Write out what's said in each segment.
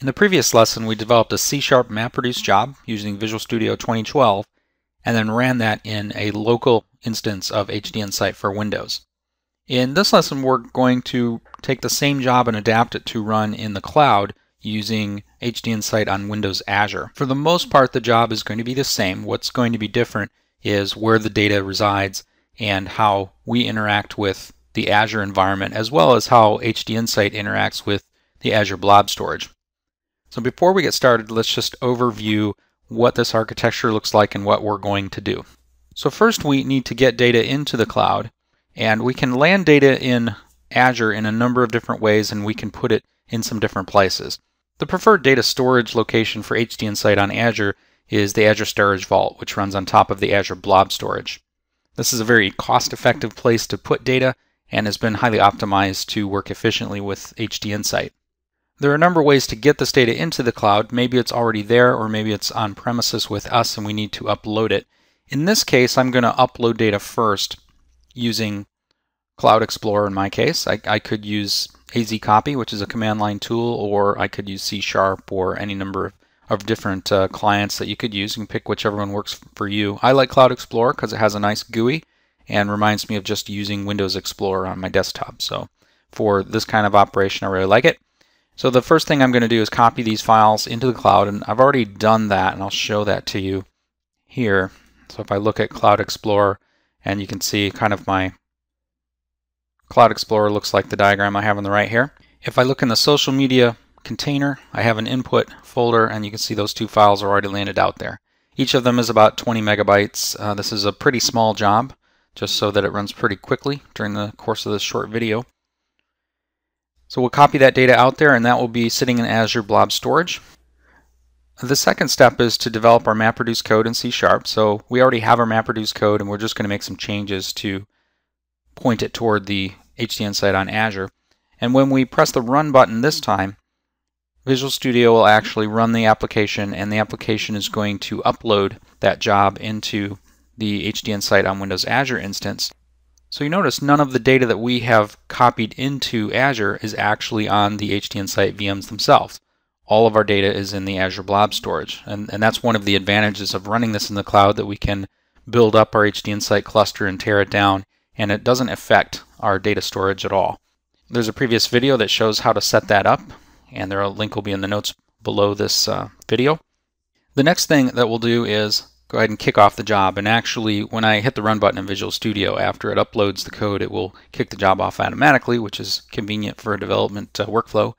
In the previous lesson, we developed a C-sharp MapReduce job using Visual Studio 2012 and then ran that in a local instance of HDInsight for Windows. In this lesson, we're going to take the same job and adapt it to run in the cloud using HDInsight on Windows Azure. For the most part, the job is going to be the same. What's going to be different is where the data resides and how we interact with the Azure environment, as well as how HDInsight interacts with the Azure Blob Storage. So before we get started, let's just overview what this architecture looks like and what we're going to do. So first we need to get data into the cloud and we can land data in Azure in a number of different ways and we can put it in some different places. The preferred data storage location for HDInsight on Azure is the Azure Storage Vault, which runs on top of the Azure Blob Storage. This is a very cost-effective place to put data and has been highly optimized to work efficiently with HDInsight. There are a number of ways to get this data into the cloud. Maybe it's already there or maybe it's on premises with us and we need to upload it. In this case, I'm going to upload data first using Cloud Explorer in my case. I, I could use AZ Copy, which is a command line tool, or I could use C Sharp or any number of, of different uh, clients that you could use. You can pick whichever one works for you. I like Cloud Explorer because it has a nice GUI and reminds me of just using Windows Explorer on my desktop. So for this kind of operation, I really like it. So the first thing I'm going to do is copy these files into the cloud, and I've already done that, and I'll show that to you here. So if I look at Cloud Explorer, and you can see kind of my Cloud Explorer looks like the diagram I have on the right here. If I look in the social media container, I have an input folder, and you can see those two files are already landed out there. Each of them is about 20 megabytes. Uh, this is a pretty small job, just so that it runs pretty quickly during the course of this short video. So we'll copy that data out there and that will be sitting in Azure Blob Storage. The second step is to develop our MapReduce code in C Sharp. So we already have our MapReduce code and we're just going to make some changes to point it toward the HDInsight on Azure. And when we press the Run button this time, Visual Studio will actually run the application and the application is going to upload that job into the HDInsight on Windows Azure instance. So you notice none of the data that we have copied into Azure is actually on the HDInsight VMs themselves. All of our data is in the Azure Blob storage. And, and that's one of the advantages of running this in the cloud that we can build up our HDInsight cluster and tear it down and it doesn't affect our data storage at all. There's a previous video that shows how to set that up and there a link will be in the notes below this uh, video. The next thing that we'll do is go ahead and kick off the job. And actually, when I hit the run button in Visual Studio, after it uploads the code, it will kick the job off automatically, which is convenient for a development uh, workflow.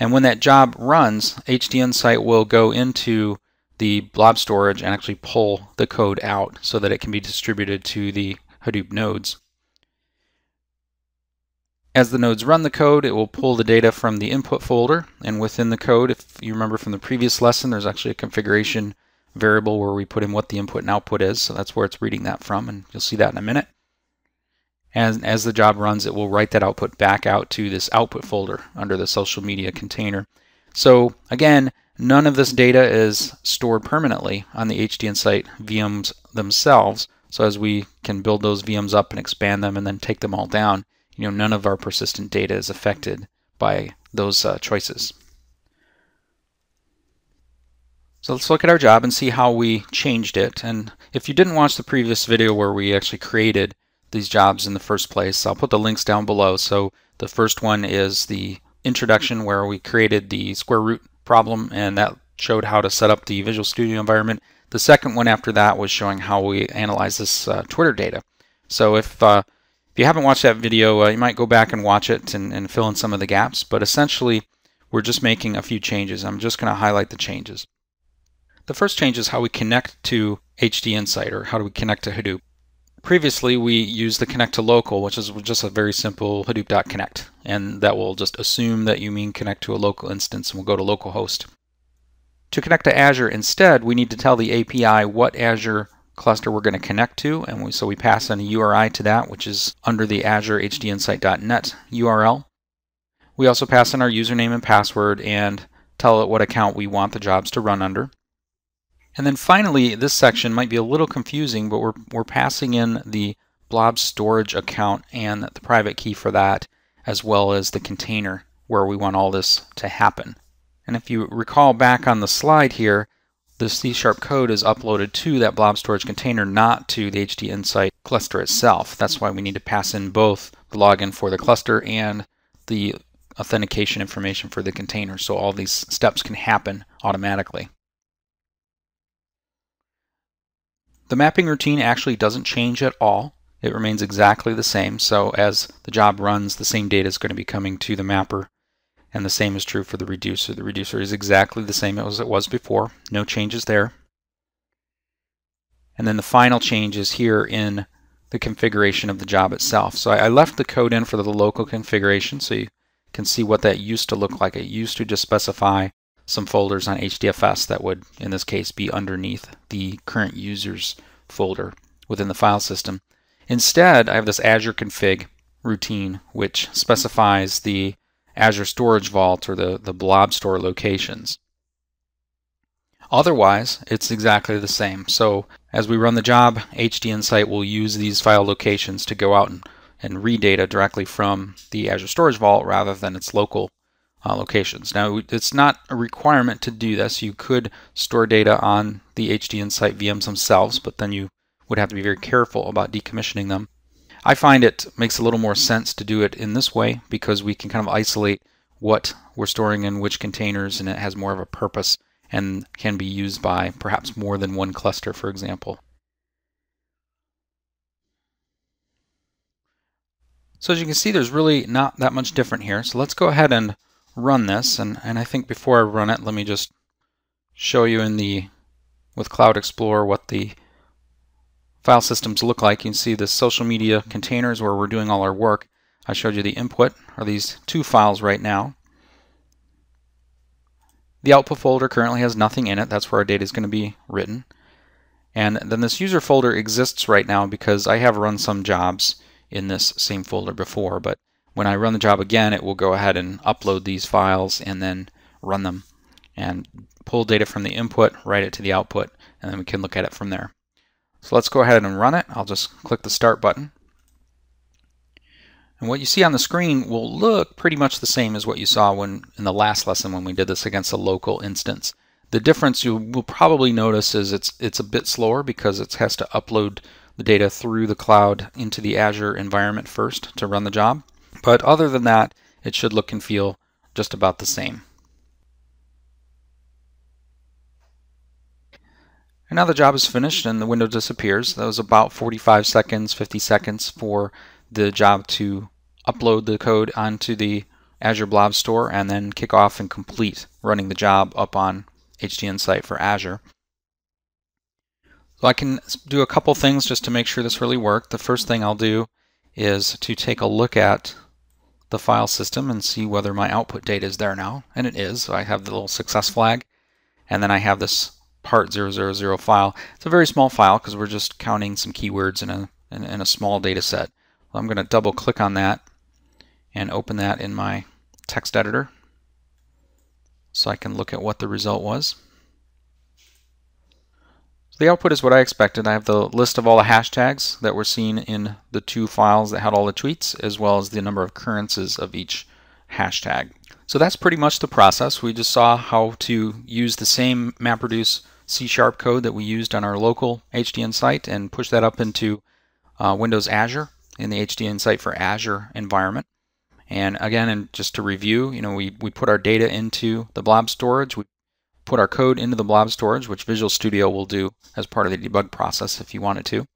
And when that job runs, HDInsight will go into the blob storage and actually pull the code out so that it can be distributed to the Hadoop nodes. As the nodes run the code, it will pull the data from the input folder, and within the code, if you remember from the previous lesson, there's actually a configuration variable where we put in what the input and output is. So that's where it's reading that from, and you'll see that in a minute. And as the job runs, it will write that output back out to this output folder under the social media container. So again, none of this data is stored permanently on the HDInsight VMs themselves. So as we can build those VMs up and expand them and then take them all down, you know, none of our persistent data is affected by those uh, choices. So let's look at our job and see how we changed it. And if you didn't watch the previous video where we actually created these jobs in the first place, I'll put the links down below. So the first one is the introduction where we created the square root problem and that showed how to set up the Visual Studio environment. The second one after that was showing how we analyze this uh, Twitter data. So if, uh, if you haven't watched that video, uh, you might go back and watch it and, and fill in some of the gaps. But essentially, we're just making a few changes. I'm just going to highlight the changes. The first change is how we connect to HDInsight, or how do we connect to Hadoop. Previously, we used the connect to local, which is just a very simple hadoop.connect, and that will just assume that you mean connect to a local instance, and we'll go to localhost. To connect to Azure instead, we need to tell the API what Azure cluster we're going to connect to, and we, so we pass in a URI to that, which is under the Azure HDInsight.net URL. We also pass in our username and password and tell it what account we want the jobs to run under. And then finally, this section might be a little confusing, but we're, we're passing in the blob storage account and the private key for that, as well as the container where we want all this to happen. And if you recall back on the slide here, the C-sharp code is uploaded to that blob storage container, not to the HD Insight cluster itself. That's why we need to pass in both the login for the cluster and the authentication information for the container so all these steps can happen automatically. The mapping routine actually doesn't change at all. It remains exactly the same. So as the job runs, the same data is going to be coming to the mapper and the same is true for the reducer. The reducer is exactly the same as it was before. No changes there. And then the final change is here in the configuration of the job itself. So I, left the code in for the local configuration so you can see what that used to look like. It used to just specify some folders on HDFS that would, in this case, be underneath the current user's folder within the file system. Instead, I have this Azure config routine which specifies the Azure Storage Vault or the, the blob store locations. Otherwise, it's exactly the same. So as we run the job, HD Insight will use these file locations to go out and, and read data directly from the Azure Storage Vault rather than its local uh, locations. Now, it's not a requirement to do this. You could store data on the HD Insight VMs themselves, but then you would have to be very careful about decommissioning them. I find it makes a little more sense to do it in this way because we can kind of isolate what we're storing in which containers and it has more of a purpose and can be used by perhaps more than one cluster, for example. So as you can see, there's really not that much different here. So let's go ahead and run this. And, and I think before I run it, let me just show you in the with Cloud Explorer what the file systems look like. You can see the social media containers where we're doing all our work. I showed you the input are these two files right now. The output folder currently has nothing in it. That's where our data is going to be written. And then this user folder exists right now because I have run some jobs in this same folder before, but when I run the job again, it will go ahead and upload these files and then run them and pull data from the input, write it to the output, and then we can look at it from there. So let's go ahead and run it. I'll just click the start button. And what you see on the screen will look pretty much the same as what you saw when in the last lesson when we did this against a local instance. The difference you will probably notice is it's it's a bit slower because it has to upload the data through the cloud into the Azure environment first to run the job. But other than that, it should look and feel just about the same. And now the job is finished and the window disappears. That was about 45 seconds, 50 seconds for the job to upload the code onto the Azure Blob Store and then kick off and complete running the job up on HD Insight for Azure. So I can do a couple things just to make sure this really worked. The first thing I'll do is to take a look at the file system and see whether my output data is there now. And it is. So I have the little success flag. And then I have this part 000 file. It's a very small file because we're just counting some keywords in a, in, in a small data set. I'm going to double click on that and open that in my text editor so I can look at what the result was. The output is what I expected. I have the list of all the hashtags that were seen in the two files that had all the tweets as well as the number of occurrences of each hashtag. So that's pretty much the process. We just saw how to use the same MapReduce C-sharp code that we used on our local HDInsight and push that up into uh, Windows Azure in the HD Insight for Azure environment. And again, and just to review, you know, we, we put our data into the blob storage. We put our code into the blob storage, which Visual Studio will do as part of the debug process if you want it to.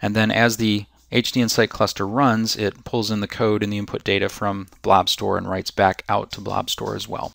And then as the HD Insight cluster runs, it pulls in the code and the input data from Blob Store and writes back out to Blob Store as well.